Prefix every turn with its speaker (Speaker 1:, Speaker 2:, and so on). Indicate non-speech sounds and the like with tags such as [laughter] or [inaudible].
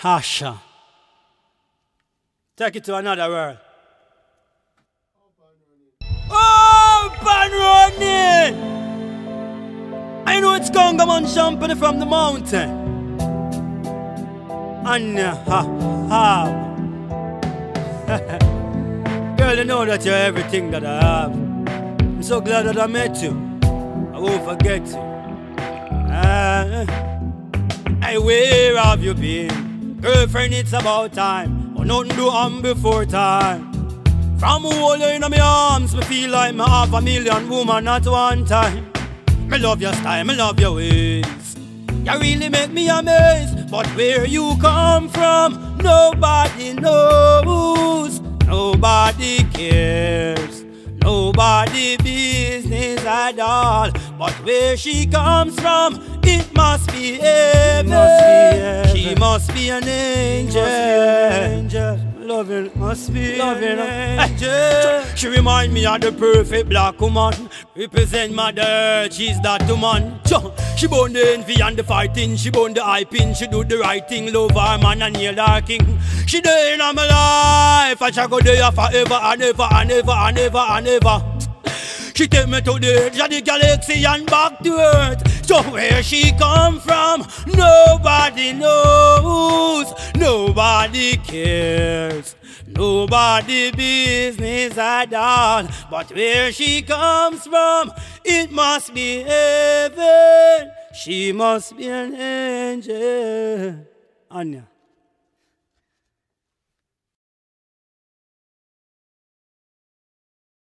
Speaker 1: Hasha. Take it to another world. Oh, running! I know it's Congo Man jumping from the mountain. And uh, ha ha. [laughs] Girl, you know that you're everything that I have. I'm so glad that I met you. I won't forget you. Uh, hey, where have you been? Girlfriend, it's about time. But nothing do on before time. From holding in my arms, me feel like me have a million woman at one time. Me love your style, me love your ways. You really make me amazed. But where you come from, nobody knows. Nobody cares. Nobody business at all. But where she comes from, it must be heaven. She must be an angel. angel. Loving, must be loving angel. She remind me of the perfect black woman. Represent my dirt, she's that woman. She born the envy and the fighting. She born the hyping. She do the right thing. Love her man and nail her king. She there in my life. I shall go there forever and ever and ever and ever and ever. She take me to the edge of the galaxy and back to earth. So where she come from, nobody knows. Nobody cares. Nobody business at all. But where she comes from, it must be heaven. She must be an angel. Anya.